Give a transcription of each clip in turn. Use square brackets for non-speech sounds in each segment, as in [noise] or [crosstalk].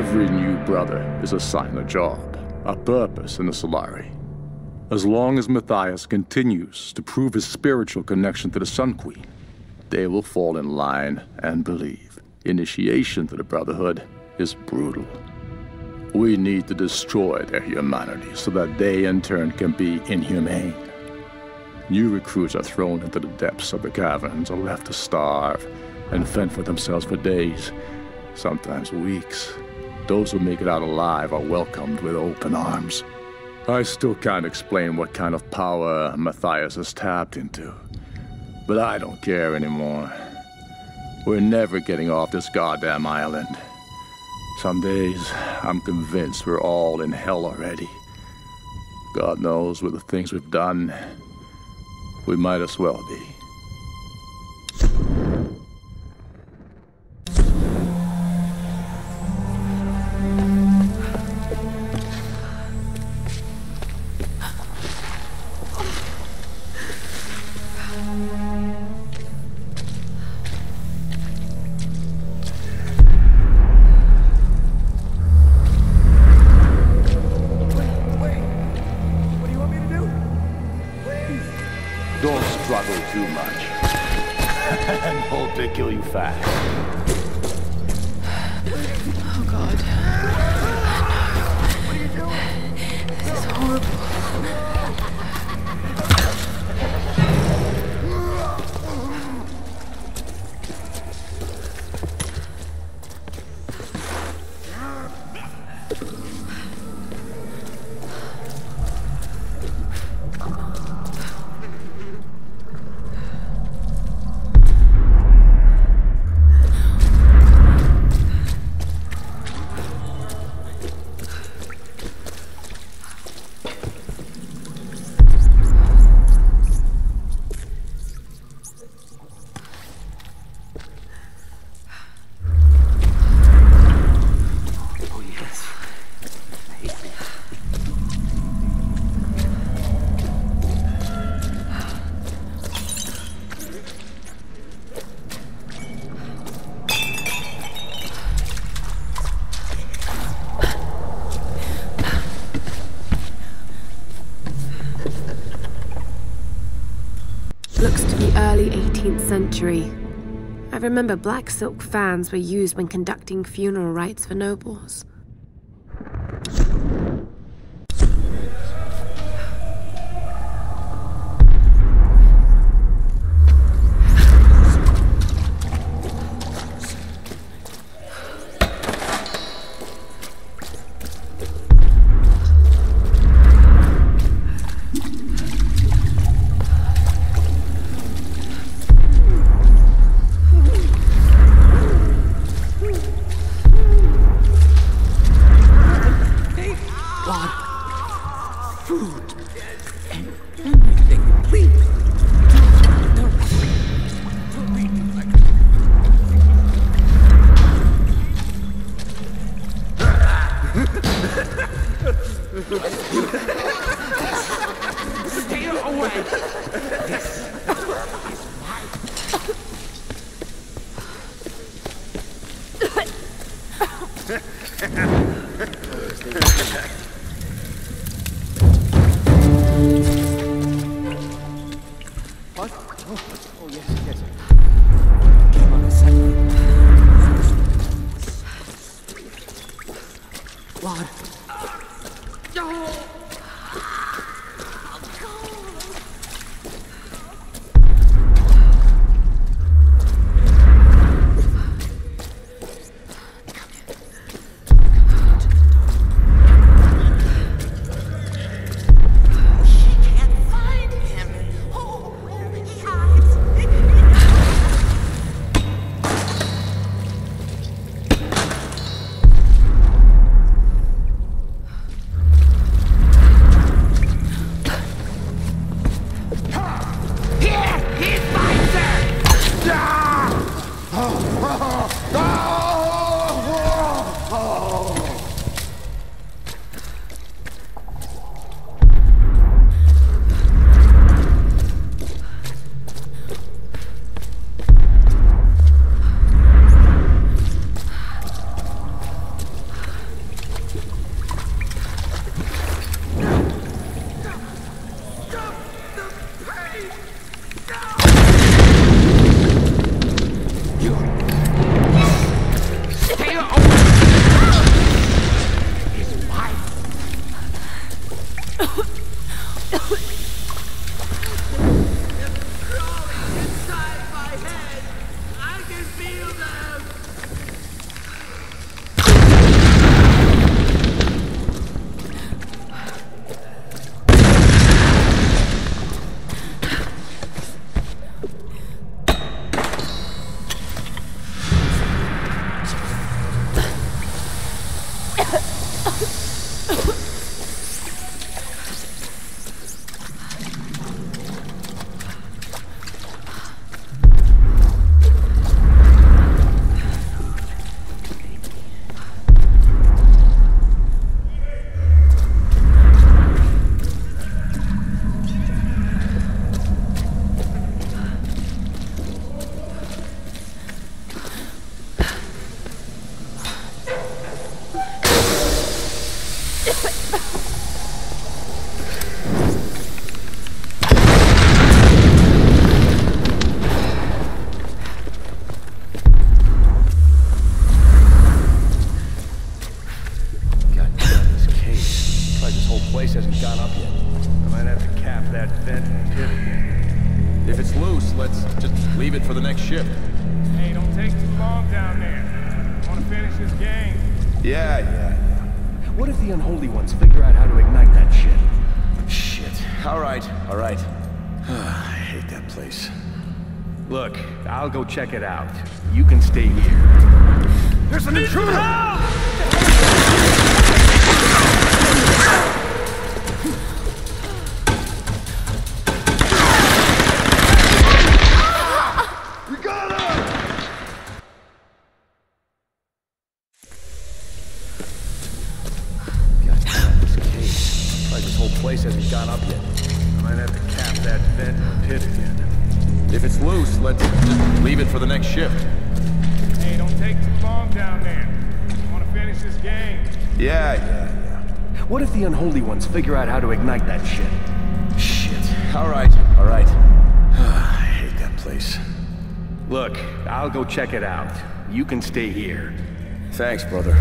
Every new brother is assigned a job, a purpose in the Solarii. As long as Mathias continues to prove his spiritual connection to the Sun Queen, they will fall in line and believe. Initiation to the Brotherhood is brutal. We need to destroy their humanity so that they in turn can be inhumane. New recruits are thrown into the depths of the caverns or left to starve and fend for themselves for days, sometimes weeks. Those who make it out alive are welcomed with open arms. I still can't explain what kind of power Mathias has tapped into. But I don't care anymore. We're never getting off this goddamn island. Some days, I'm convinced we're all in hell already. God knows with the things we've done, we might as well be. Century. I remember black silk fans were used when conducting funeral rites for nobles. Right. Ah, I hate that place. Look, I'll go check it out. You can stay here. There's an intruder! What if the Unholy Ones figure out how to ignite that shit? Shit. All right, all right. [sighs] I hate that place. Look, I'll go check it out. You can stay here. Thanks, brother.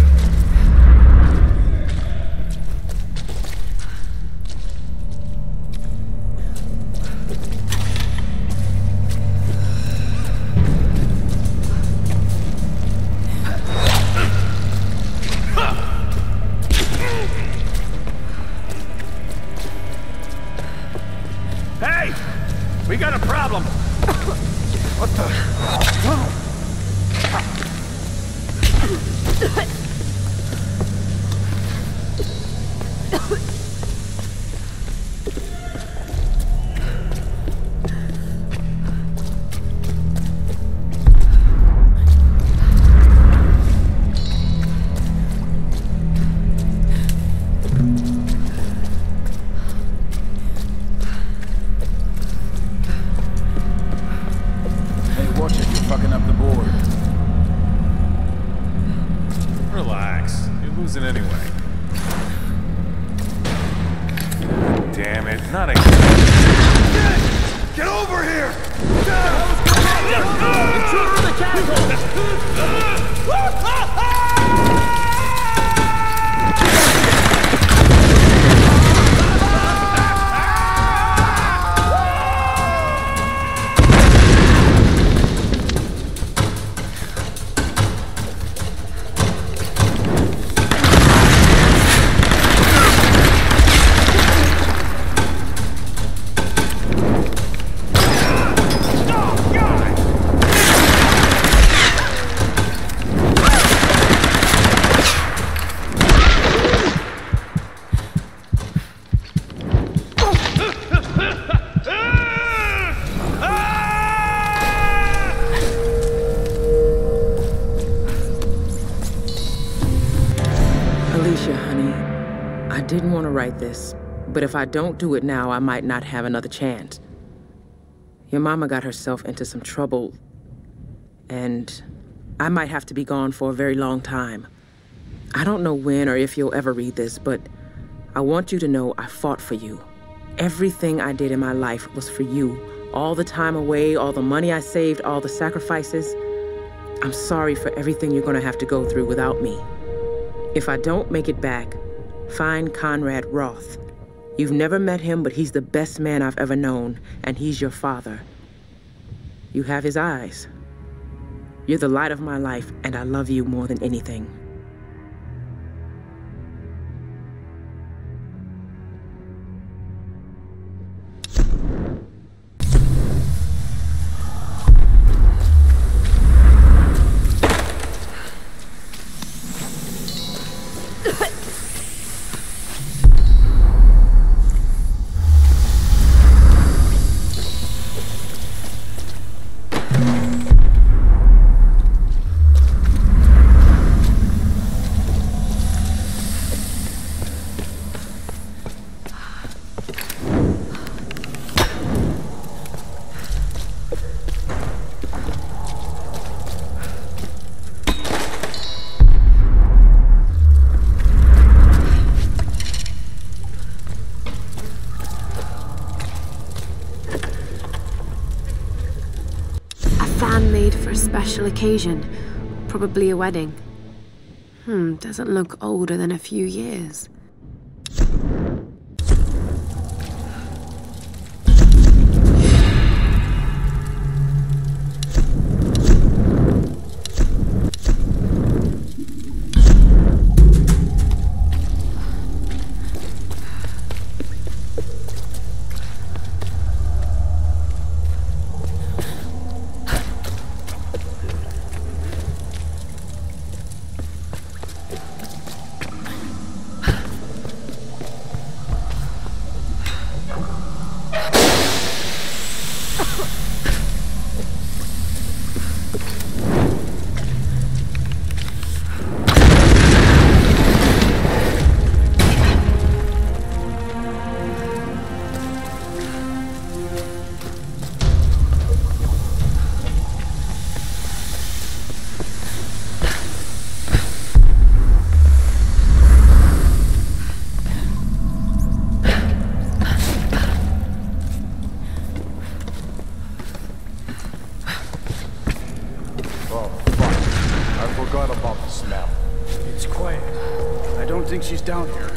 If I don't do it now, I might not have another chance. Your mama got herself into some trouble, and I might have to be gone for a very long time. I don't know when or if you'll ever read this, but I want you to know I fought for you. Everything I did in my life was for you. All the time away, all the money I saved, all the sacrifices. I'm sorry for everything you're gonna have to go through without me. If I don't make it back, find Conrad Roth. You've never met him, but he's the best man I've ever known, and he's your father. You have his eyes. You're the light of my life, and I love you more than anything. occasion, probably a wedding. Hmm, doesn't look older than a few years. down here.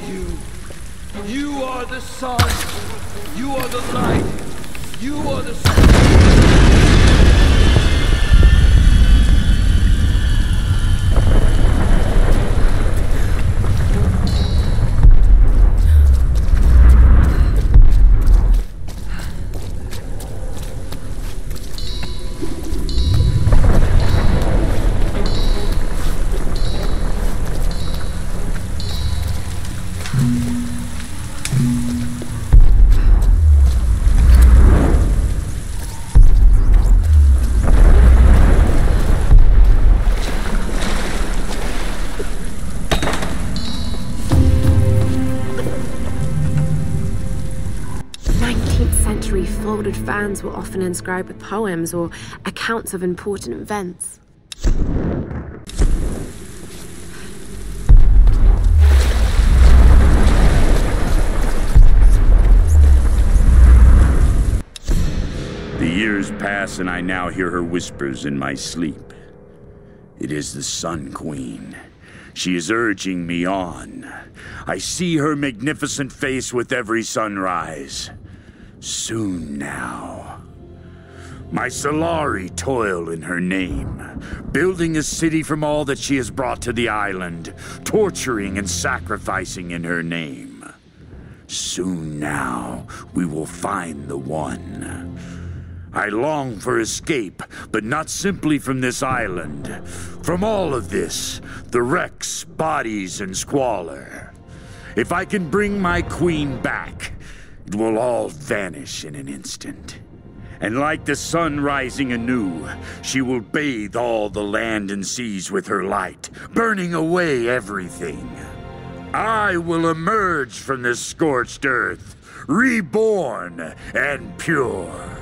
To you. You are the sun. You are the light. You are the Nineteenth were often inscribed with poems or accounts of important events. The years pass, and I now hear her whispers in my sleep. It is the Sun Queen. She is urging me on. I see her magnificent face with every sunrise. Soon now. My Solarii toil in her name, building a city from all that she has brought to the island, torturing and sacrificing in her name. Soon now, we will find the one. I long for escape, but not simply from this island. From all of this, the wrecks, bodies, and squalor. If I can bring my queen back, it will all vanish in an instant. And like the sun rising anew, she will bathe all the land and seas with her light, burning away everything. I will emerge from this scorched earth, reborn and pure.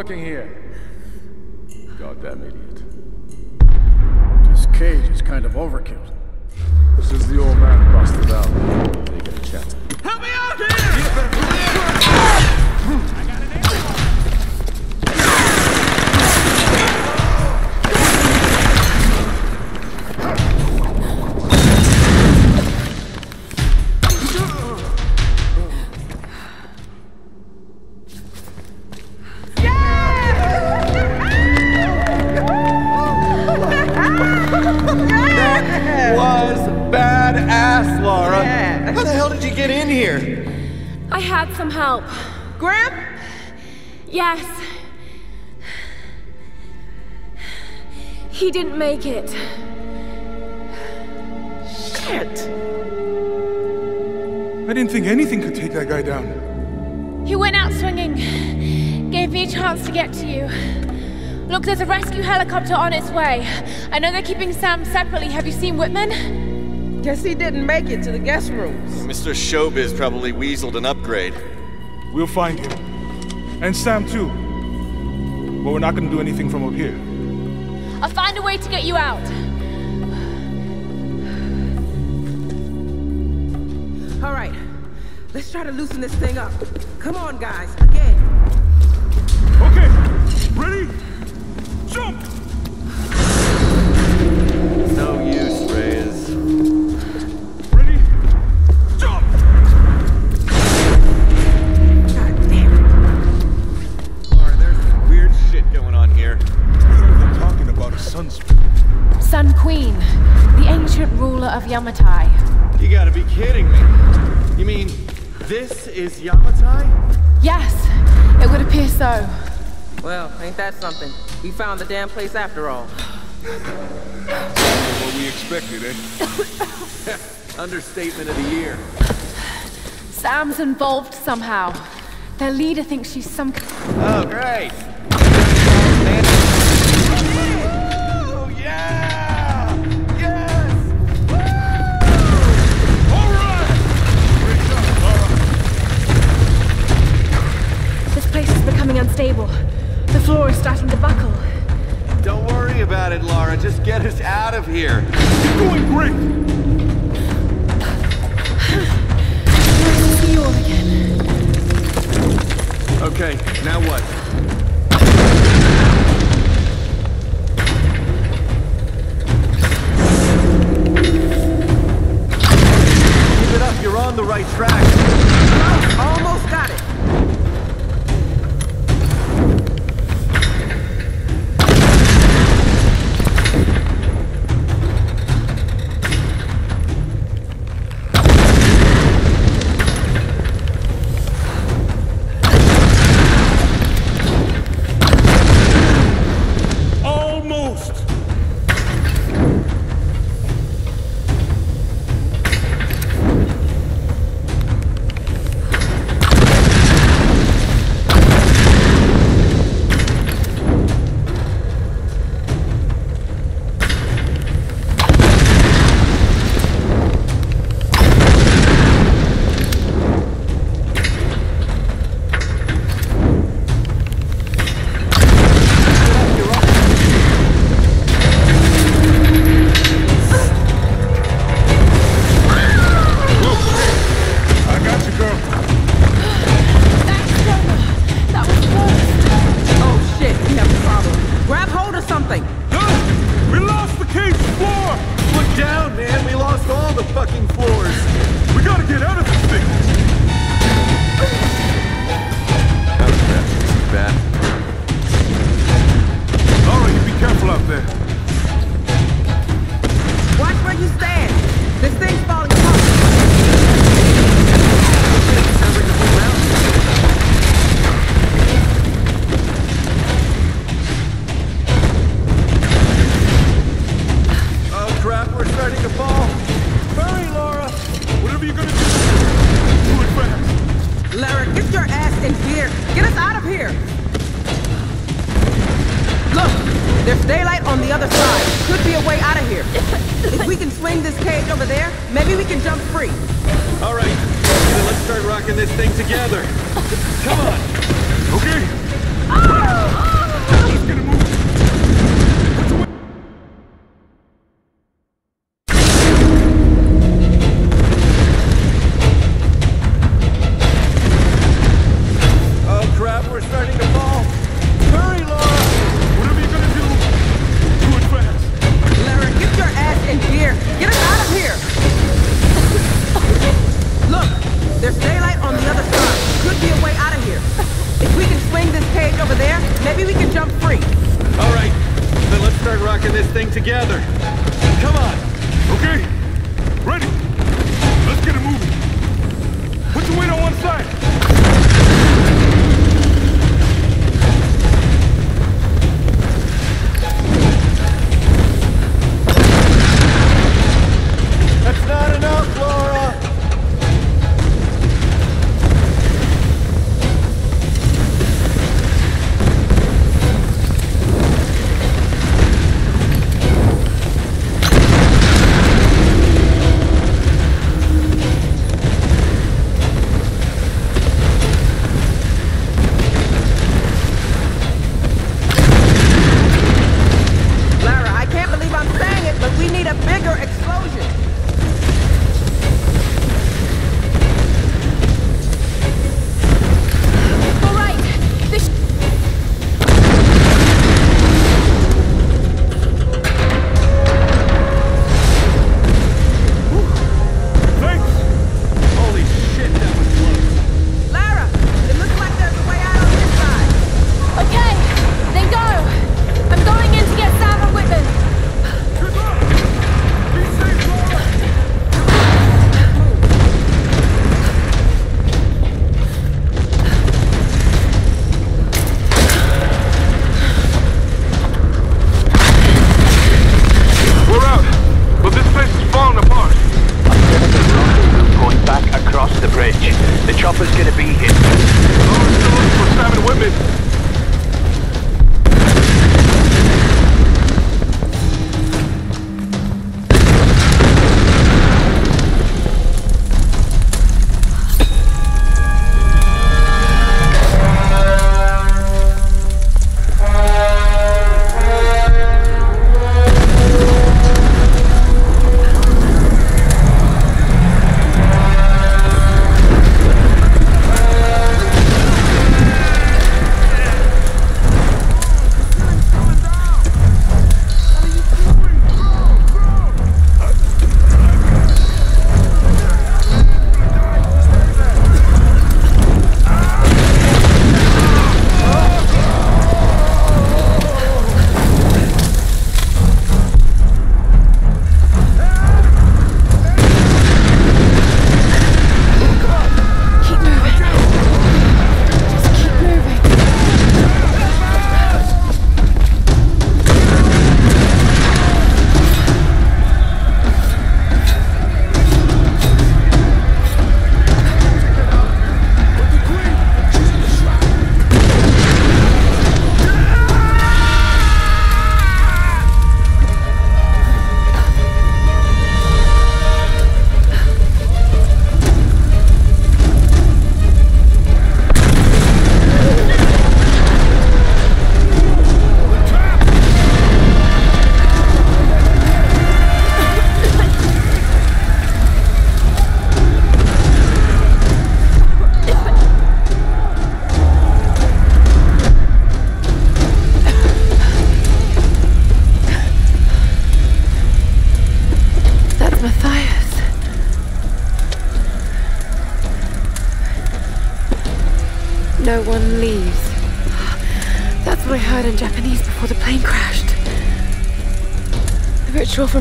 Working here. Goddamn idiot. This cage is kind of overkill. This is the old man make it. Shit! I didn't think anything could take that guy down. He went out swinging. Gave me a chance to get to you. Look, there's a rescue helicopter on its way. I know they're keeping Sam separately. Have you seen Whitman? Guess he didn't make it to the guest rooms. Mr. Showbiz probably weaseled an upgrade. We'll find him. And Sam, too. But we're not gonna do anything from up here. I'll find a way to get you out. All right, let's try to loosen this thing up. Come on, guys, again. Okay, ready? Jump! No use, of Yamatai. You gotta be kidding me. You mean this is Yamatai? Yes, it would appear so. Well, ain't that something? We found the damn place after all. What we expected, eh? [laughs] Understatement of the year. Sam's involved somehow. Their leader thinks she's some. Oh, great. Unstable. The floor is starting to buckle. Don't worry about it, Lara. Just get us out of here. You're doing great! Nice to see you all again. Okay, now what? Keep it up, you're on the right track.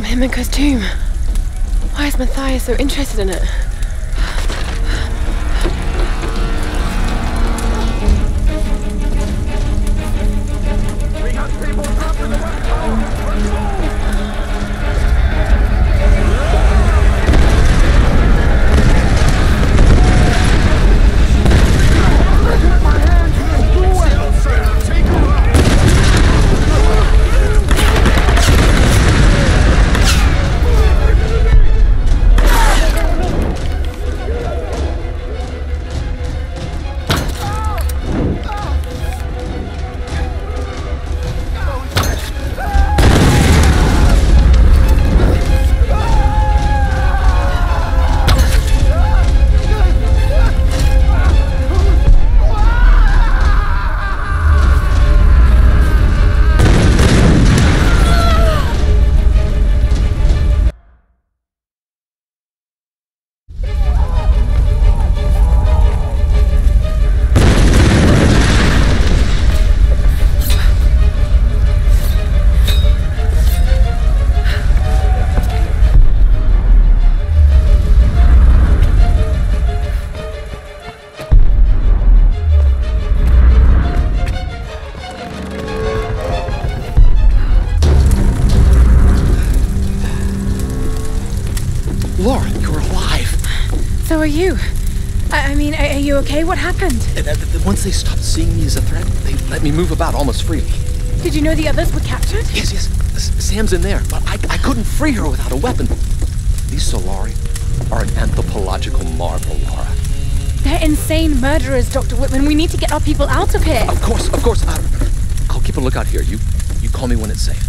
Himiko's tomb. Happened? Once they stopped seeing me as a threat, they let me move about almost freely. Did you know the others were captured? Yes, yes. Sam's in there, but I, I couldn't free her without a weapon. These Solarii are an anthropological marvel, Lara. They're insane murderers, Dr. Whitman. We need to get our people out of here. Of course, of course. I, I'll keep a lookout here. You, you call me when it's safe.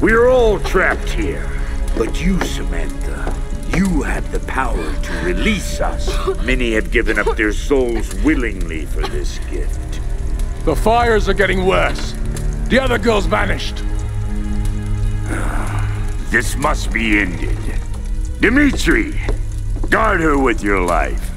We're all trapped here. But you, Samantha, you have the power to release us. [laughs] Many have given up their souls willingly for this gift. The fires are getting worse. The other girl's vanished. [sighs] This must be ended. Dimitri, guard her with your life.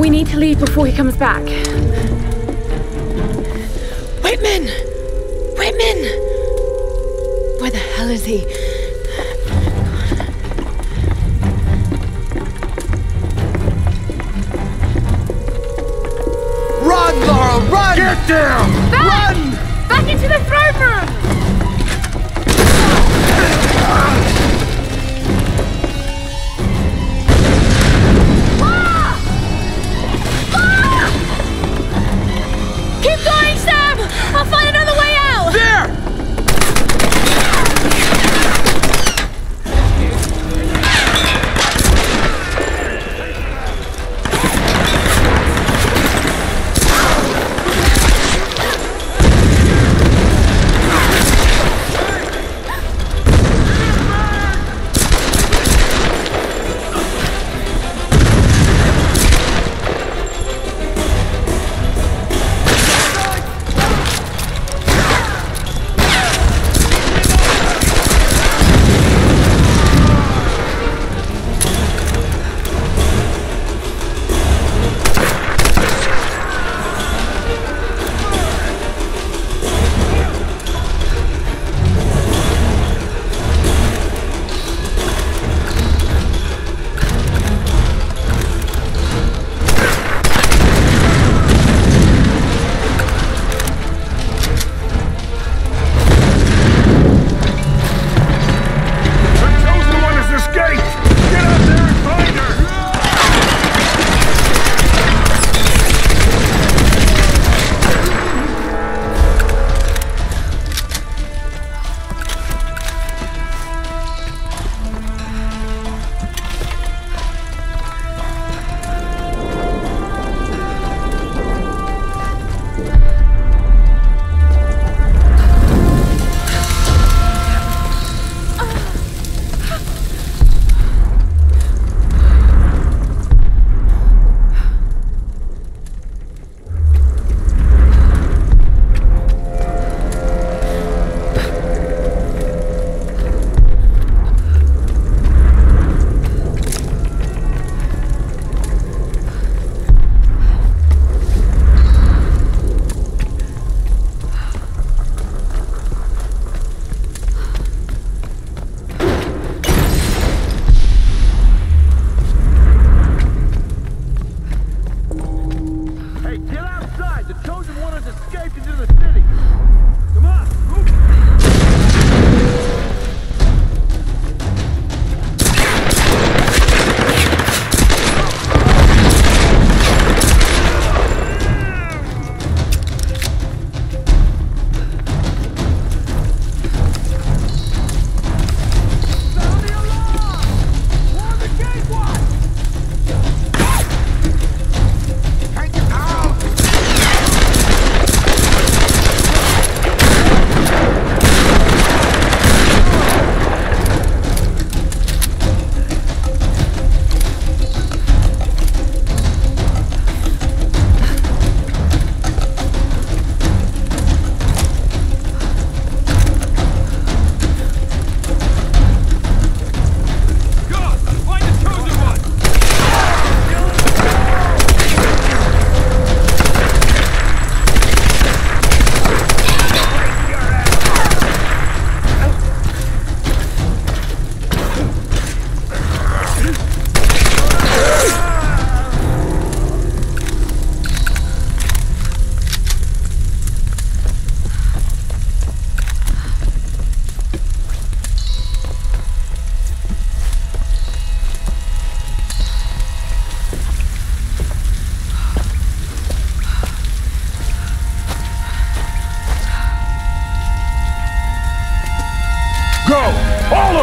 We need to leave before he comes back. Whitman! Whitman! Where the hell is he? Run, Lara, run! Get down! Back! Back into the throne room!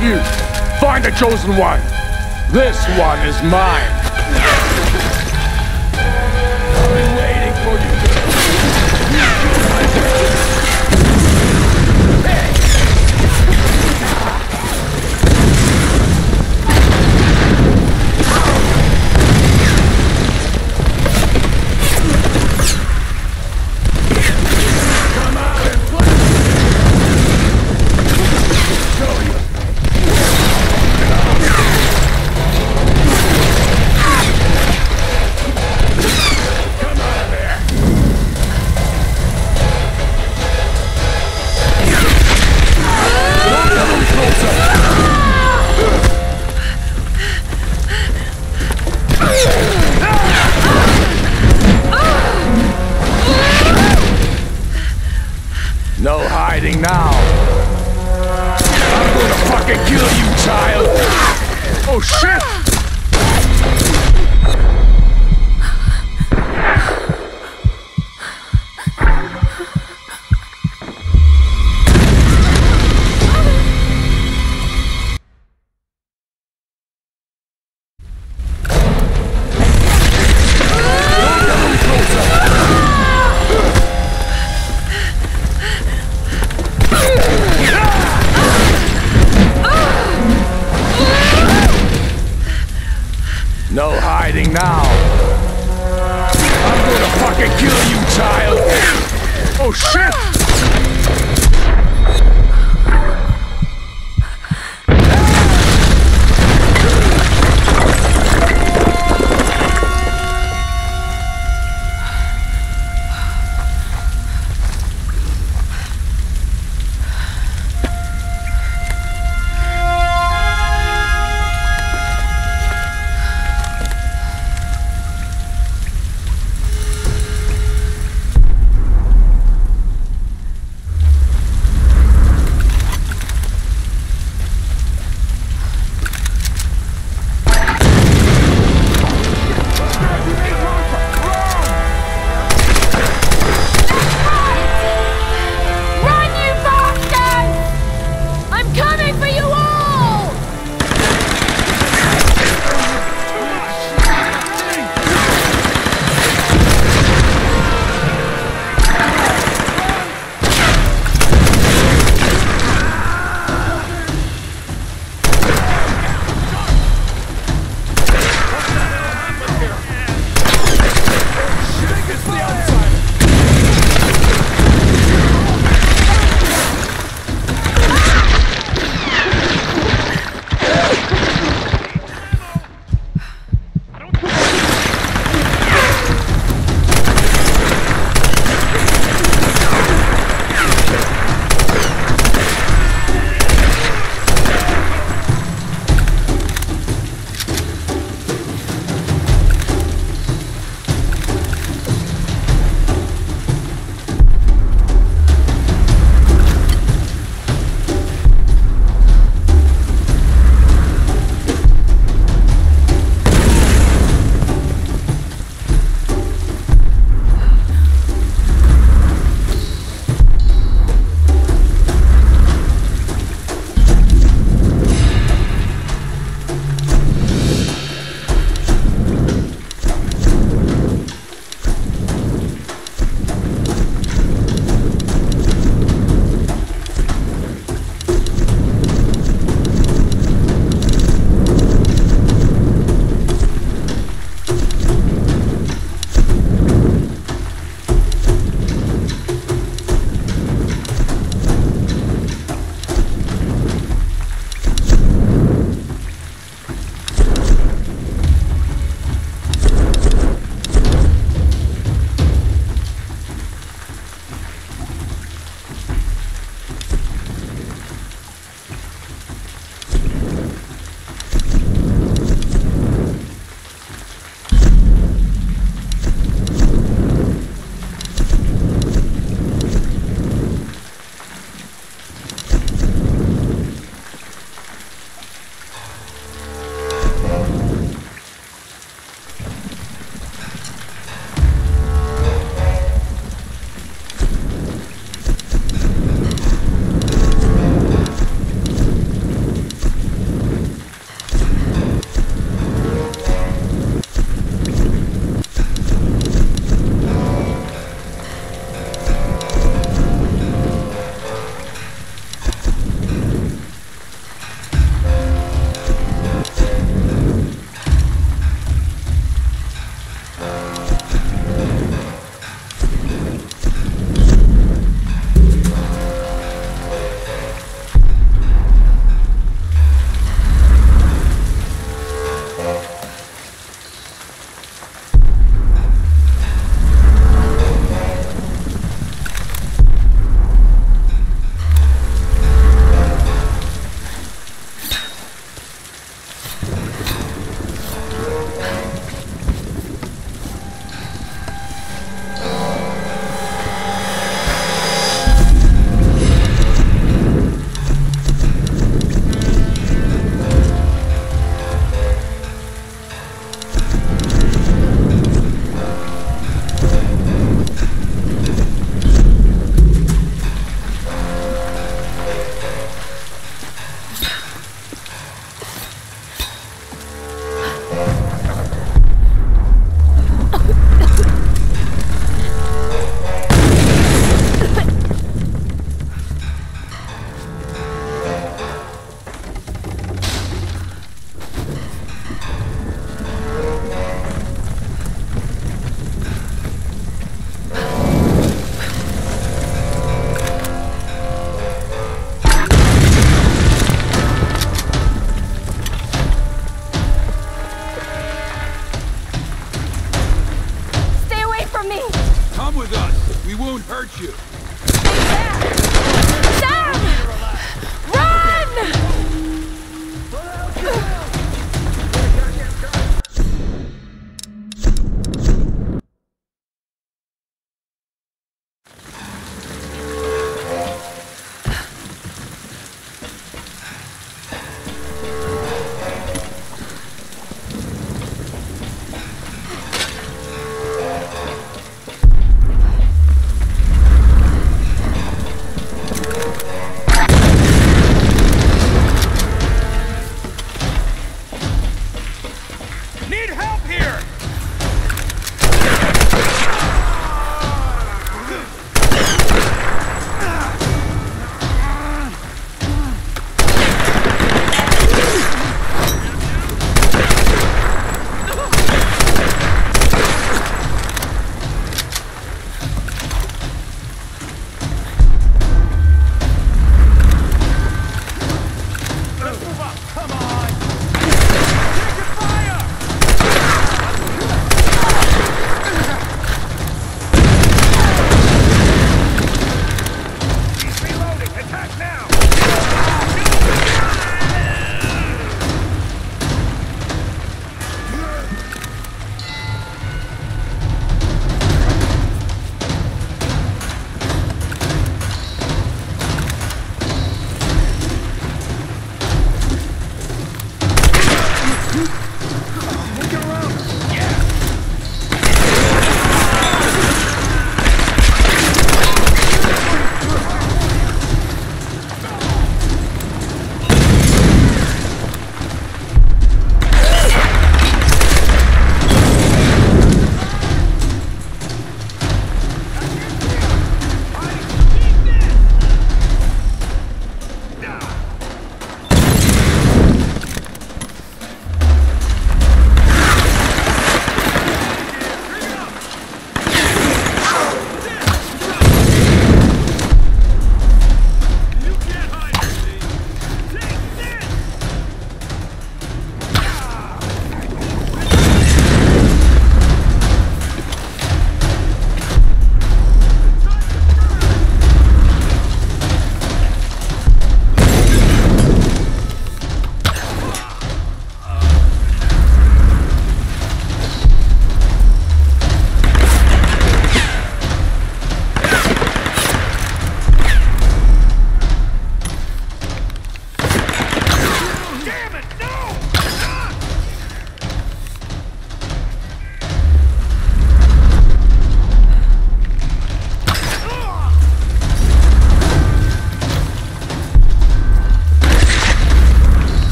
of you, find the chosen one. This one is mine.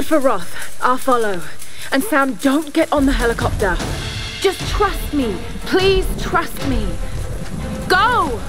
Head for Roth. I'll follow. And Sam, don't get on the helicopter. Just trust me. Please trust me. Go!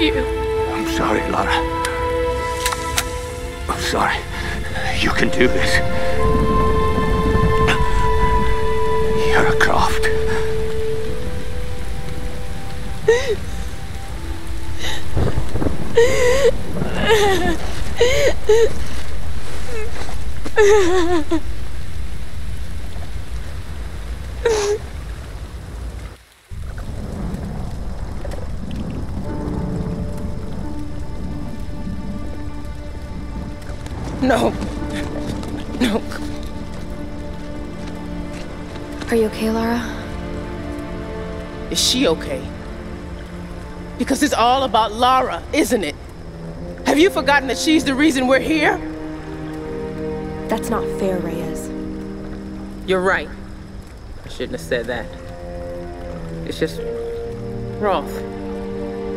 You. I'm sorry, Lara. I'm sorry. You can do this. You're a Croft. [laughs] about Lara, isn't it? Have you forgotten that she's the reason we're here? That's not fair, Reyes. You're right. I shouldn't have said that. It's just. Roth.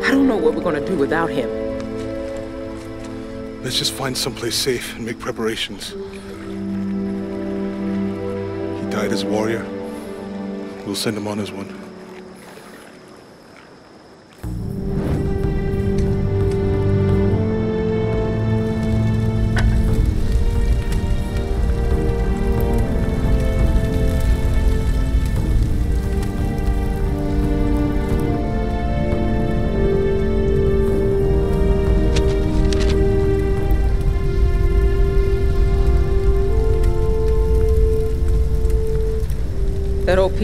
I don't know what we're gonna do without him. Let's just find someplace safe and make preparations. He died as a warrior. We'll send him on as one.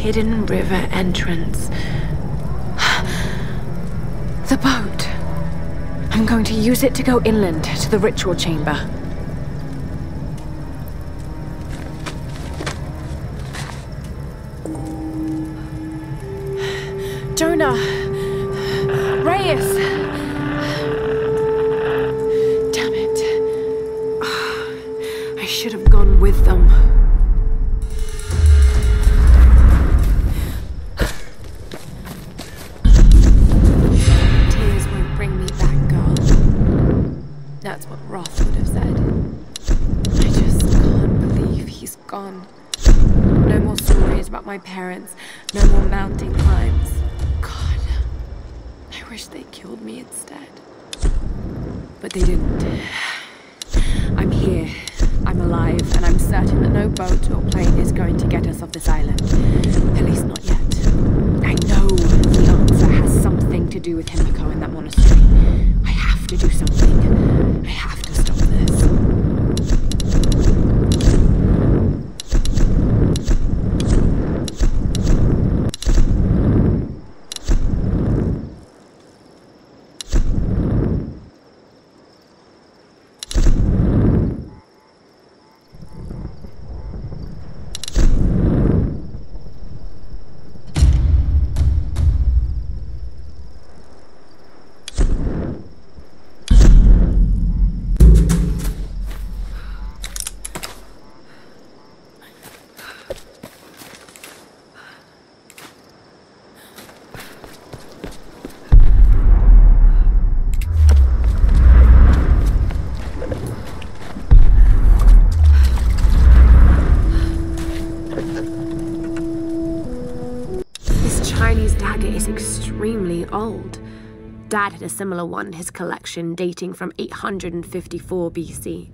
hidden river entrance. [sighs] The boat. I'm going to use it to go inland to the ritual chamber. [sighs] Jonah! Dad had a similar one in his collection dating from 854 BC.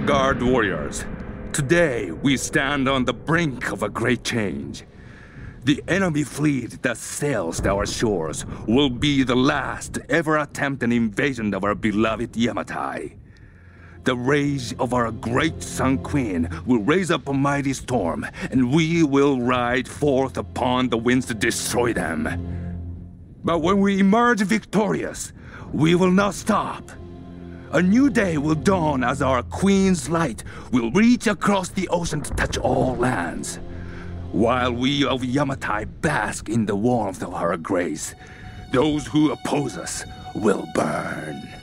Guard warriors, today we stand on the brink of a great change. The enemy fleet that sails our shores will be the last to ever attempt an invasion of our beloved Yamatai. The rage of our great Sun Queen will raise up a mighty storm, and we will ride forth upon the winds to destroy them. But when we emerge victorious, we will not stop. A new day will dawn as our Queen's light will reach across the ocean to touch all lands. While we of Yamatai bask in the warmth of her grace, those who oppose us will burn.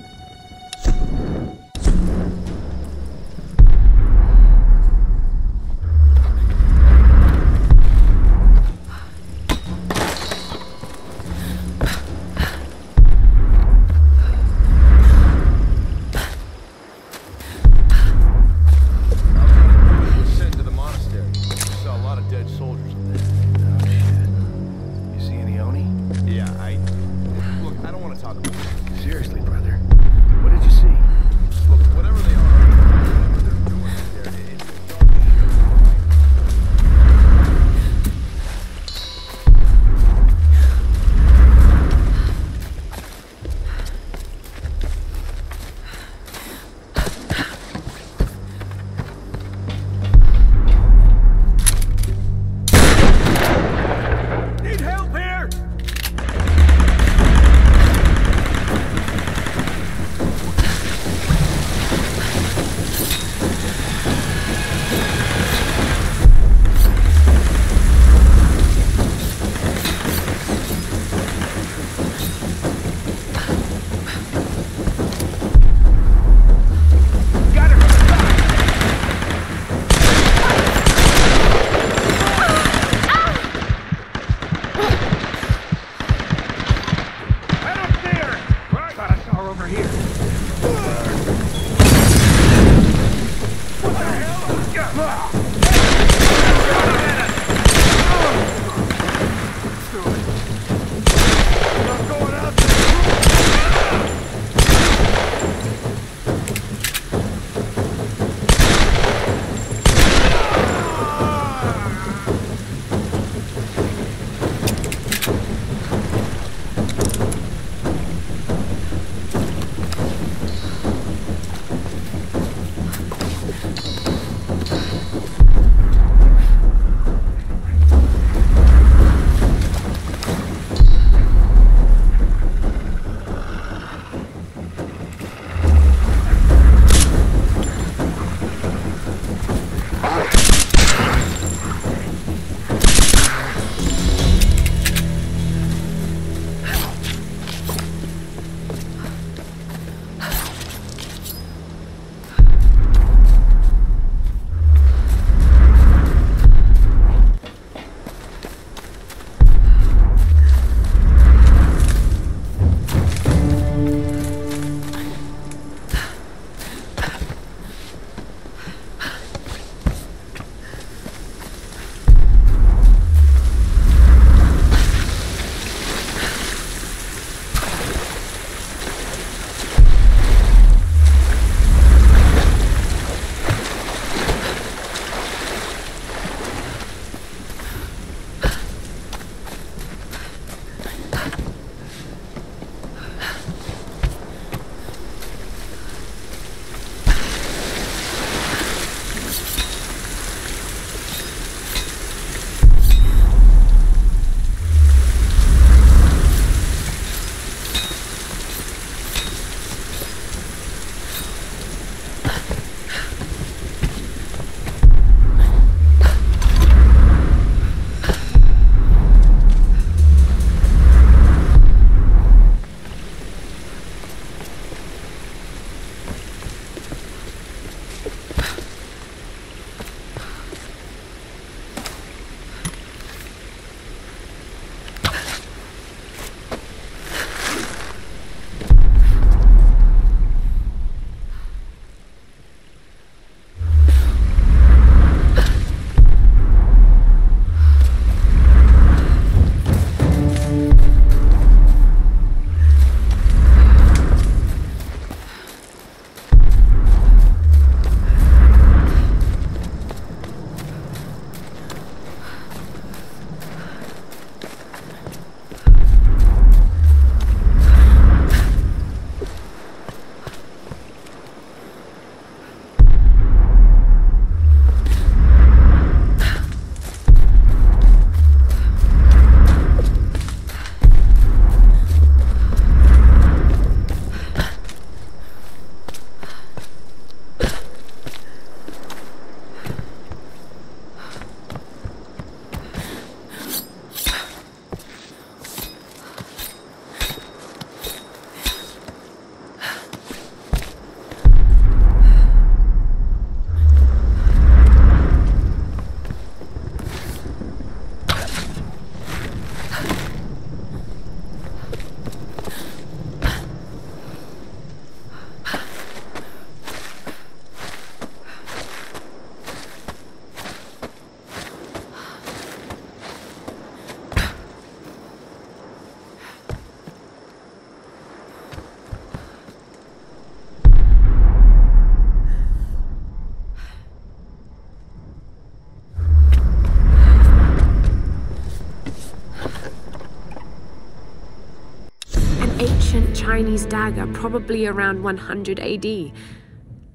Chinese dagger, probably around 100 AD.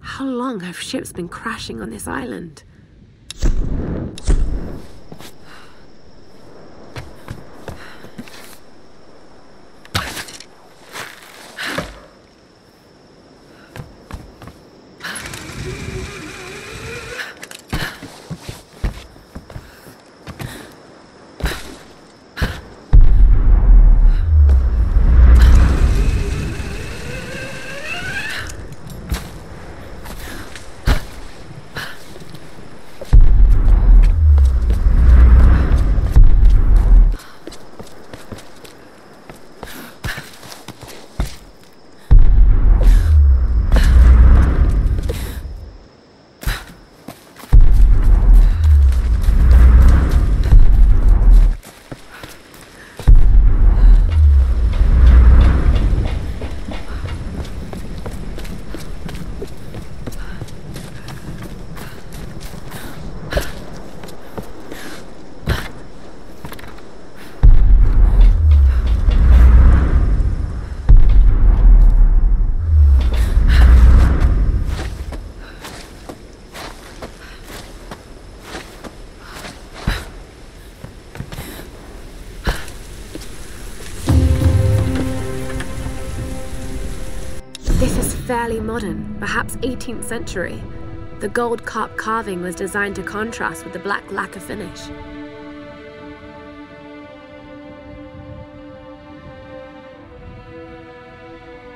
How long have ships been crashing on this island? This is fairly modern, perhaps 18th century. The gold carp carving was designed to contrast with the black lacquer finish.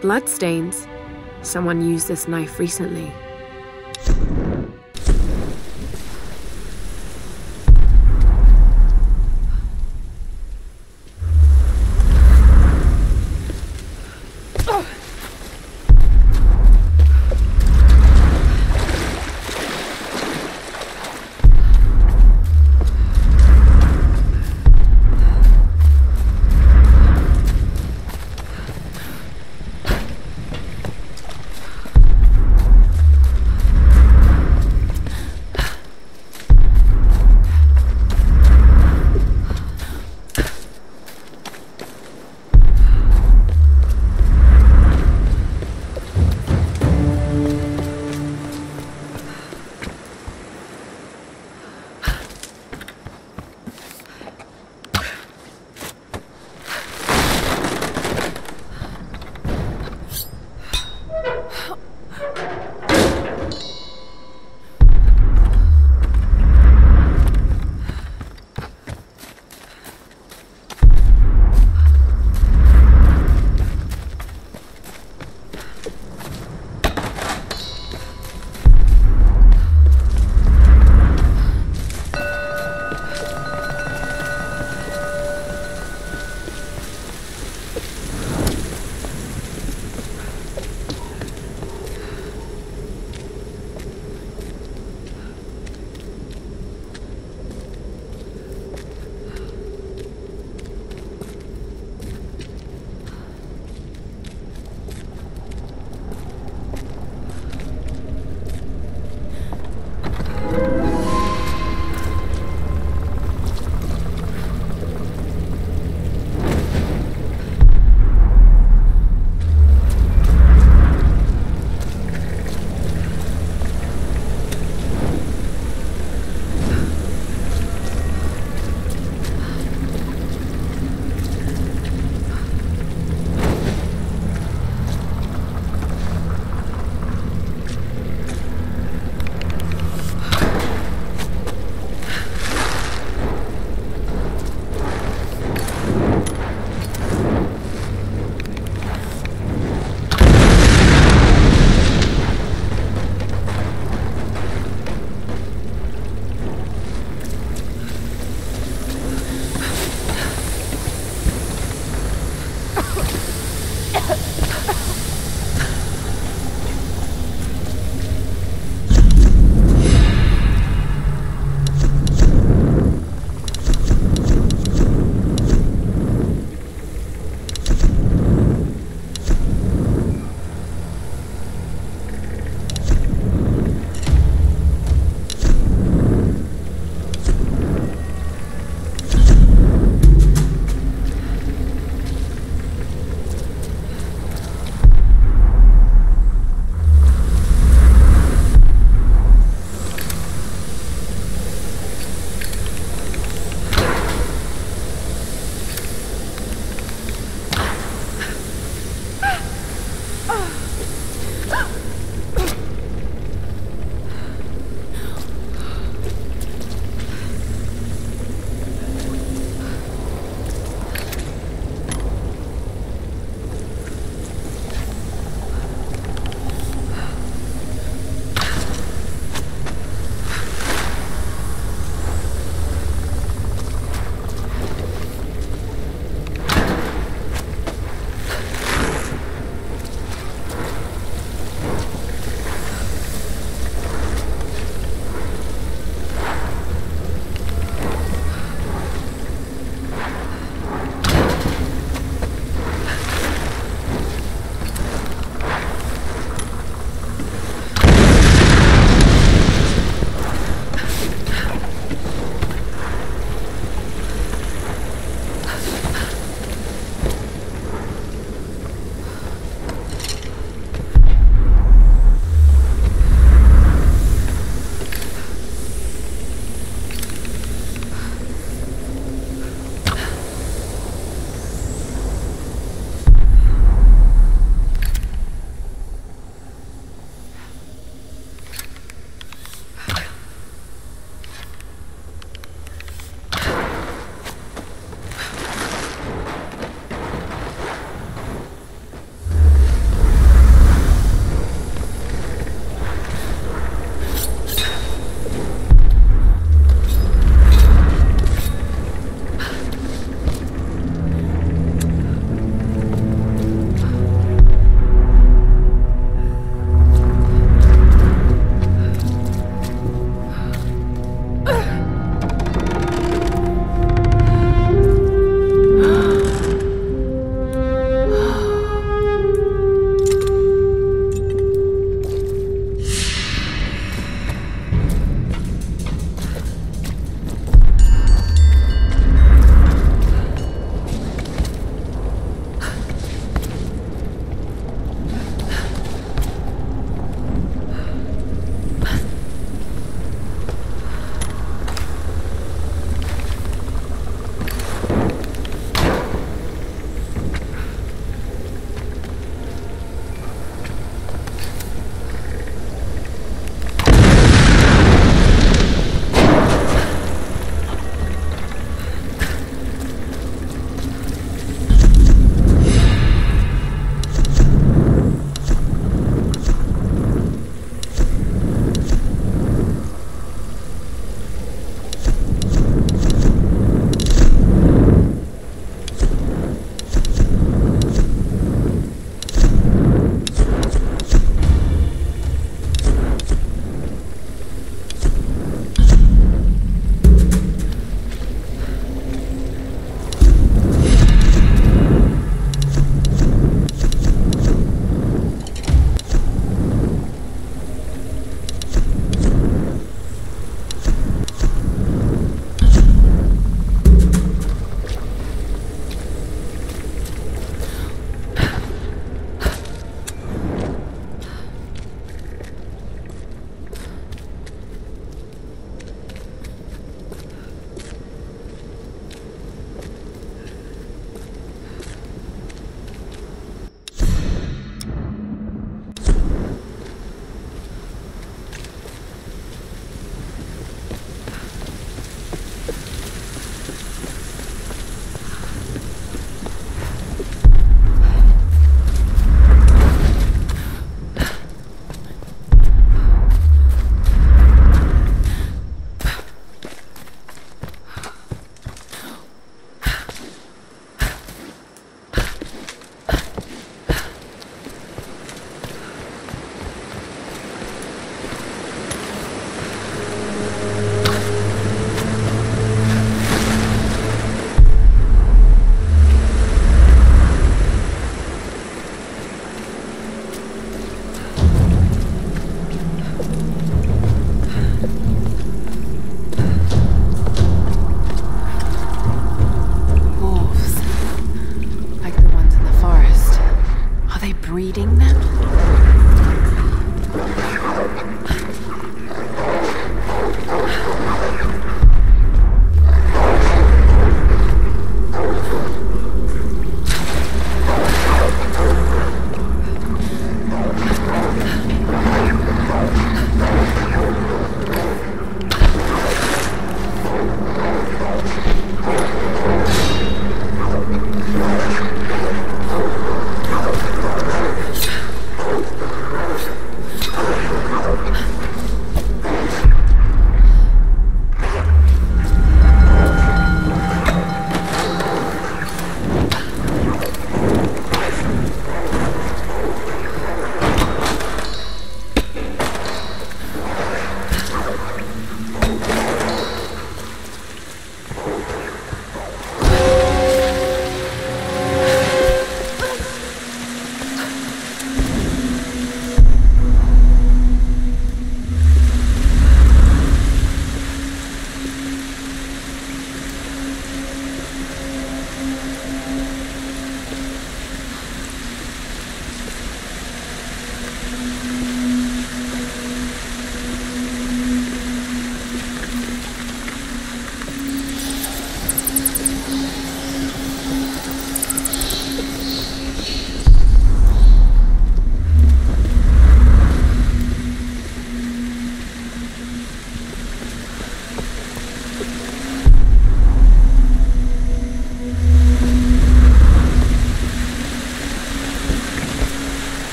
Bloodstains. Someone used this knife recently.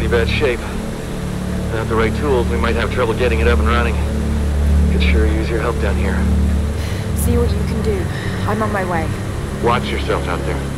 Pretty bad shape. Without the right tools, we might have trouble getting it up and running. Could sure use your help down here. See what you can do. I'm on my way. Watch yourself out there.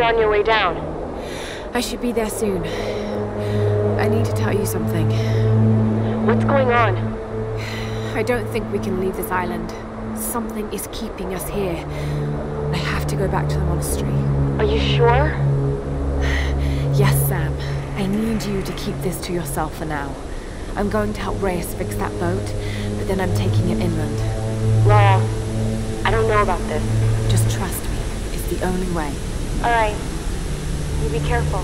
You're on your way down. I should be there soon. I need to tell you something. What's going on? I don't think we can leave this island. Something is keeping us here. I have to go back to the monastery. Are you sure? Yes, Sam. I need you to keep this to yourself for now. I'm going to help Reyes fix that boat, but then I'm taking it inland. Lara, I don't know about this. Just trust me. It's the only way. All right. You be careful.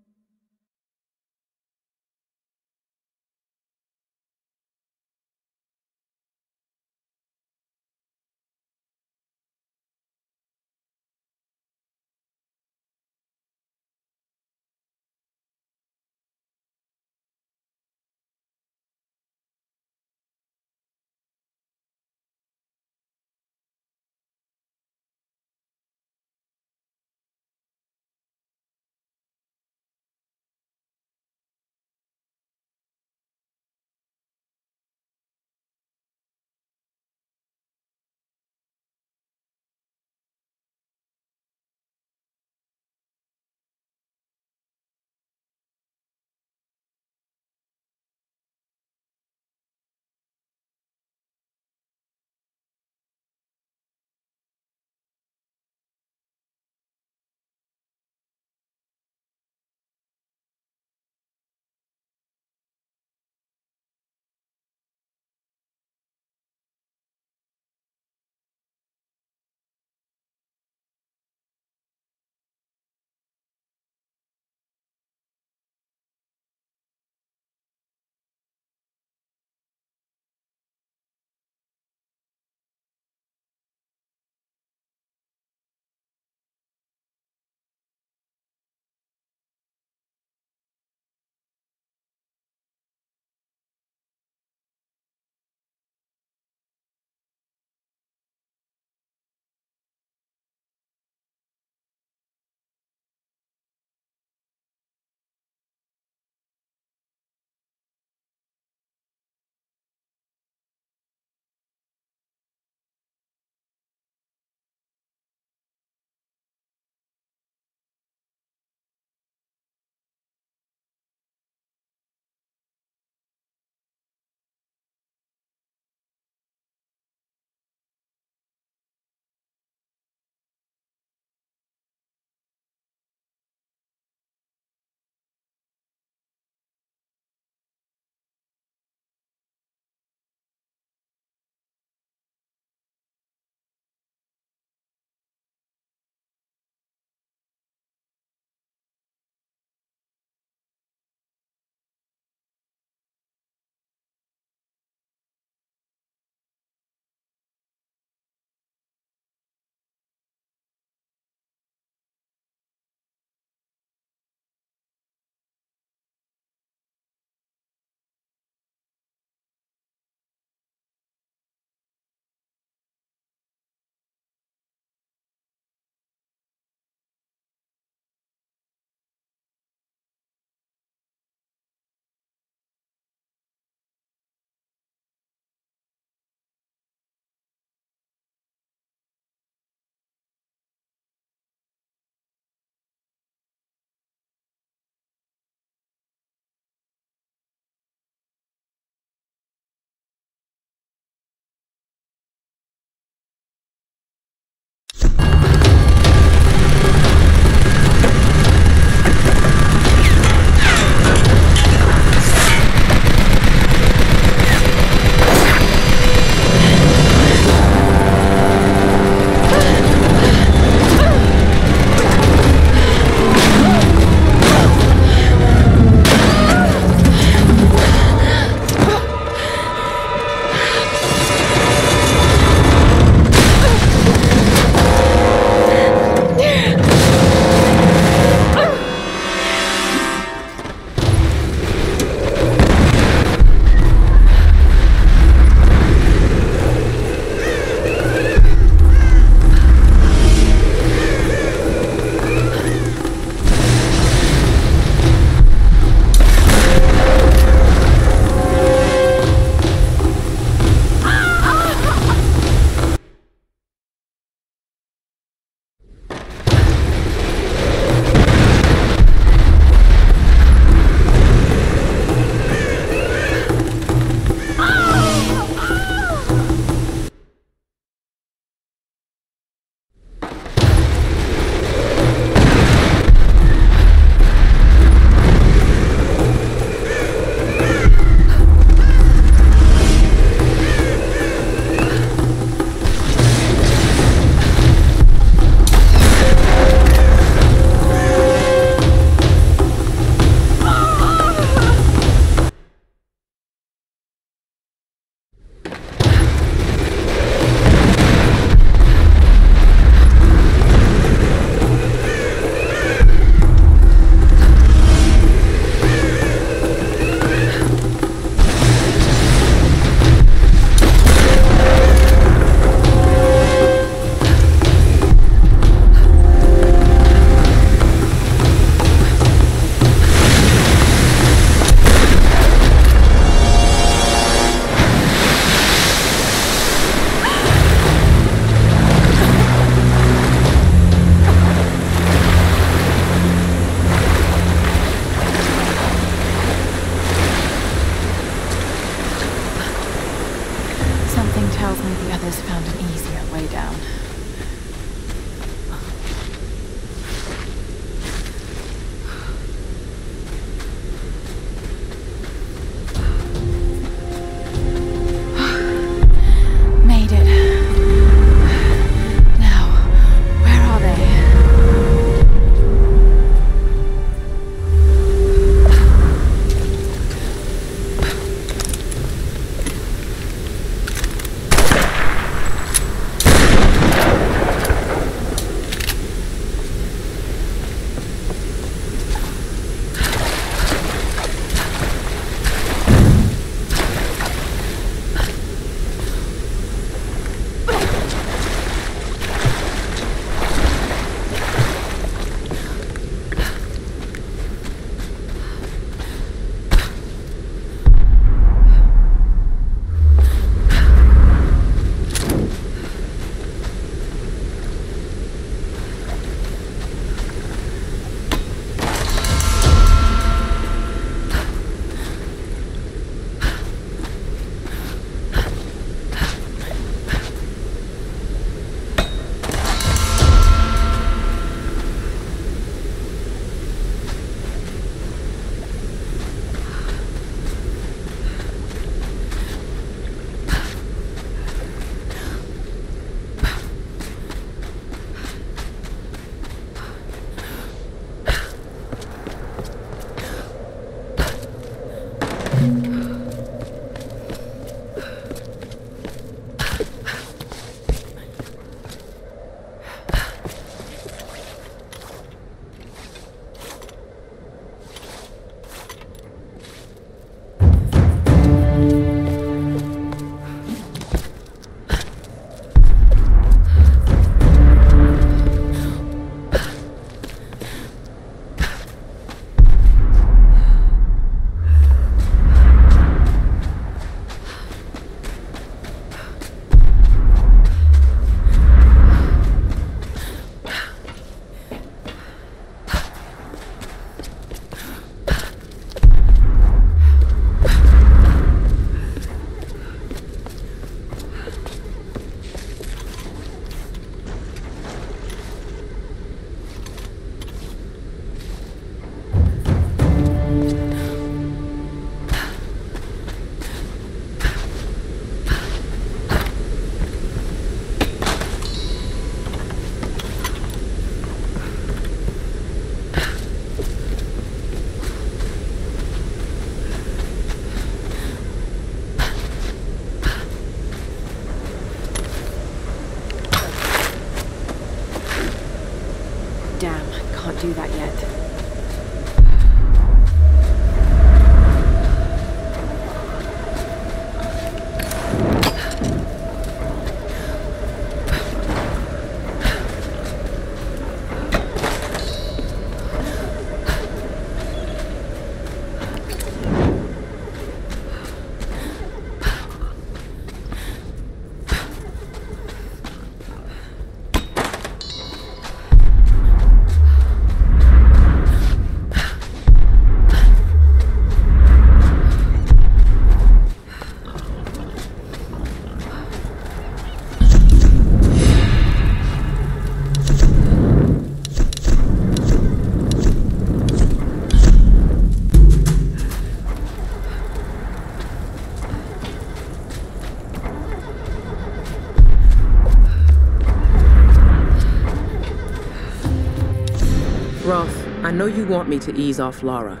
Know you want me to ease off Lara,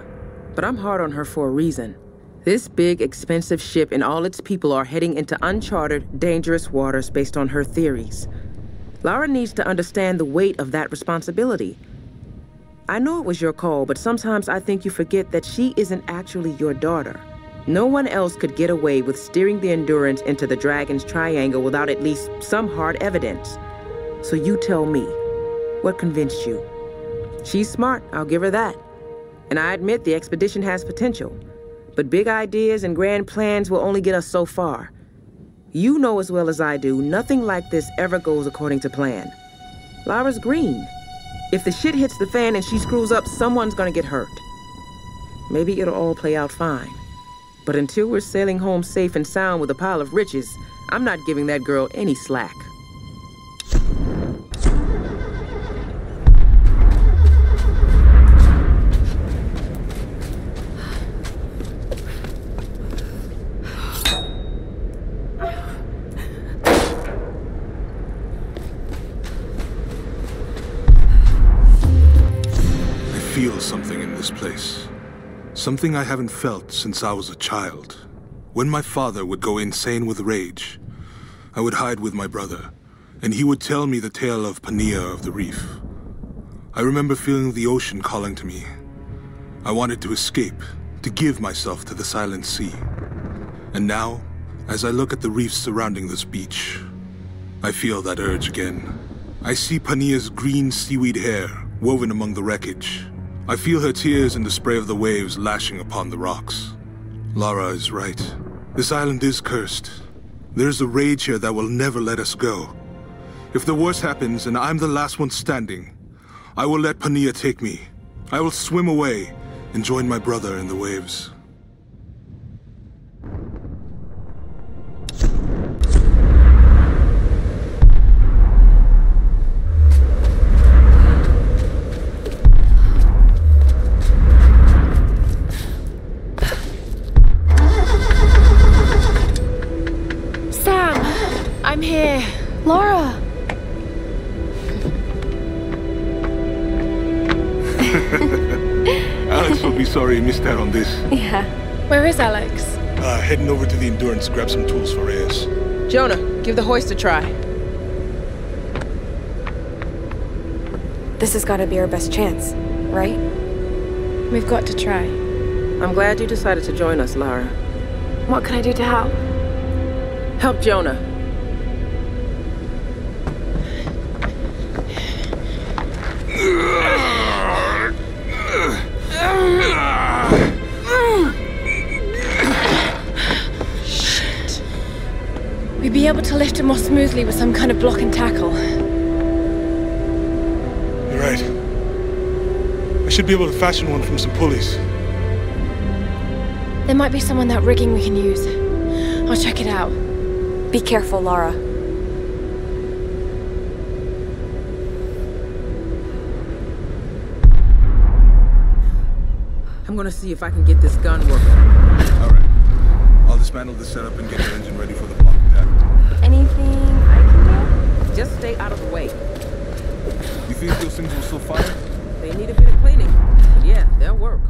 but I'm hard on her for a reason. This big, expensive ship and all its people are heading into uncharted, dangerous waters based on her theories. Lara needs to understand the weight of that responsibility. I know it was your call, but sometimes I think you forget that she isn't actually your daughter. No one else could get away with steering the Endurance into the Dragon's Triangle without at least some hard evidence. So you tell me, what convinced you? She's smart, I'll give her that. And I admit the expedition has potential. But big ideas and grand plans will only get us so far. You know as well as I do, nothing like this ever goes according to plan. Lara's green. If the shit hits the fan and she screws up, someone's gonna get hurt. Maybe it'll all play out fine. But until we're sailing home safe and sound with a pile of riches, I'm not giving that girl any slack. Something I haven't felt since I was a child. When my father would go insane with rage, I would hide with my brother, and he would tell me the tale of Pania of the Reef. I remember feeling the ocean calling to me. I wanted to escape, to give myself to the silent sea. And now, as I look at the reefs surrounding this beach, I feel that urge again. I see Pania's green seaweed hair woven among the wreckage, I feel her tears in the spray of the waves lashing upon the rocks. Lara is right. This island is cursed. There's a rage here that will never let us go. If the worst happens and I'm the last one standing, I will let Pania take me. I will swim away and join my brother in the waves. Sorry he missed out on this. Yeah. Where is Alex? Uh, heading over to the Endurance, grab some tools for Reyes. Jonah, give the hoist a try. This has got to be our best chance, right? We've got to try. I'm glad you decided to join us, Lara. What can I do to help? Help Jonah. Be able to lift him more smoothly with some kind of block and tackle. You're right. I should be able to fashion one from some pulleys. There might be some on that rigging we can use. I'll check it out. Be careful, Lara. I'm gonna see if I can get this gun working. Alright. I'll dismantle the setup and get your engine ready for the block attack. Anything I can do? Just stay out of the way. You think those things will still fire? They need a bit of cleaning. Yeah, they'll work.